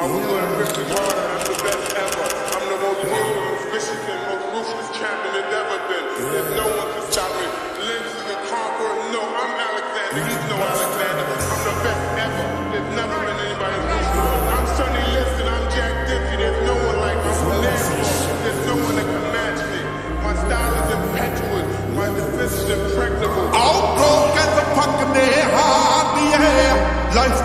I was doing 50 hard, that's the best ever.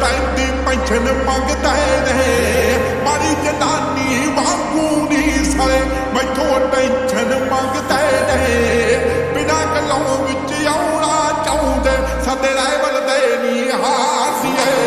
ਟਾਈਦੀ pension ਮੰਗਦਾ ਰਹੇ ਮਾਰੀ ਜਨਾਨੀ ਵਾਂਗੂ ਨਹੀਂ ਸੜੇ ਮੈਥੋਂ ਟੈਨਸ਼ਨ ਮੰਗਦਾ ਰਹੇ ਬਿਨਾ ਕਲੋ ਵਿੱਚ ਆਉਣਾ ਚਾਹੁੰਦੇ, ਸਾਡੇ ਰਾਈਵਲ ਦੇ ਨਹੀਂ ਹਾਸੀਏ